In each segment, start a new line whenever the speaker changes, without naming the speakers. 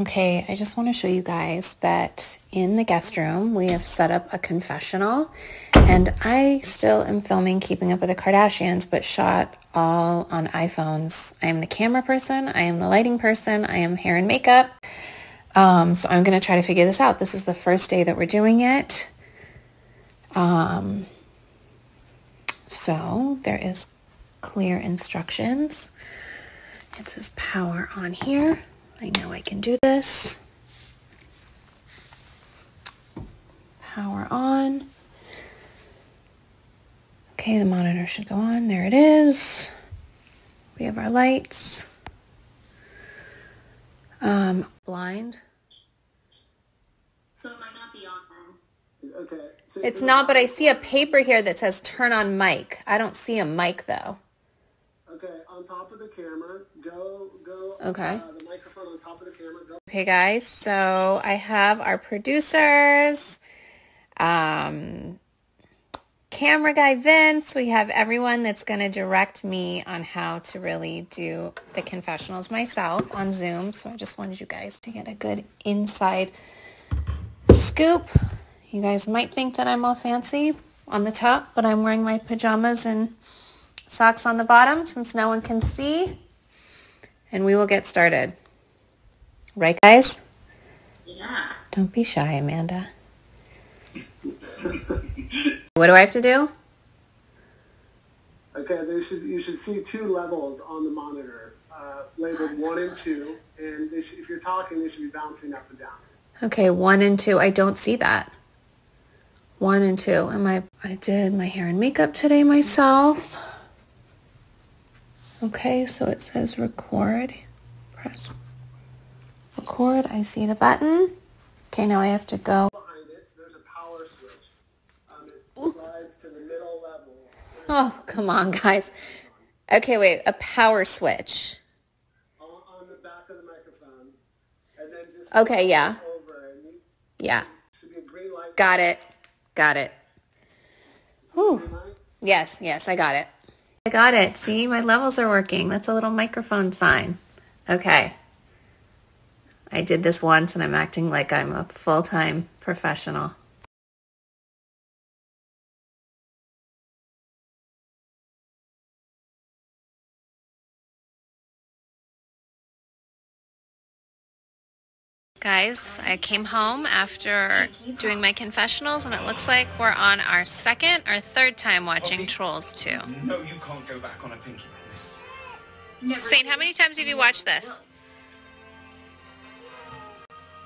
Okay, I just want to show you guys that in the guest room, we have set up a confessional and I still am filming Keeping Up with the Kardashians, but shot all on iPhones. I am the camera person. I am the lighting person. I am hair and makeup. Um, so I'm going to try to figure this out. This is the first day that we're doing it. Um, so there is clear instructions. It says power on here. I know I can do this. Power on. Okay, the monitor should go on. There it is. We have our lights. Um, blind.
So it might not be on then.
Okay. So
It's
so-
not, but I see a paper here that says turn on mic. I don't see a mic though.
Okay, on top of the camera, go, go.
Okay.
Uh, the microphone on top of the camera, go.
Okay, guys, so I have our producers, um, camera guy Vince. We have everyone that's going to direct me on how to really do the confessionals myself on Zoom. So I just wanted you guys to get a good inside scoop. You guys might think that I'm all fancy on the top, but I'm wearing my pajamas and socks on the bottom since no one can see. And we will get started. Right, guys?
Yeah.
Don't be shy, Amanda. what do I have to do?
Okay, there should you should see two levels on the monitor, uh, labeled one and two, and they should, if you're talking, they should be bouncing up and down.
Okay, one and two. I don't see that. One and two. Am I? I did my hair and makeup today myself. Okay, so it says record. Press record. I see the button. Okay, now I have to go.
Behind it, there's a power switch. Um, it slides to the middle level.
Oh, come on, guys. Okay, wait. A power switch.
On, on the back of the microphone, and then just
Okay, yeah.
over, and you,
Yeah.
should be a green light.
Got it. Got it. Whew. Yes, yes, I got it. I got it. See, my levels are working. That's a little microphone sign. Okay. I did this once and I'm acting like I'm a full-time professional. Guys, I came home after doing my confessionals and it looks like we're on our second or third time watching
Okay.
Trolls 2.
No, you can't go back on a pinky promise.
Saint, how many times have you watched this?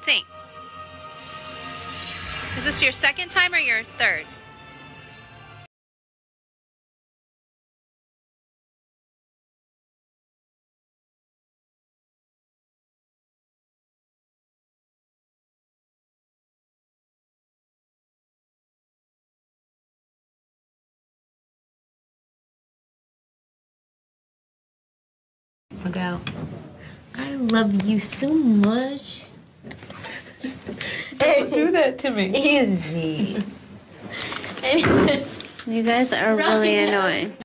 Saint. Is this your second time or your third?
Go. I love you so much.
do that to me.
Easy.
You guys are really annoying.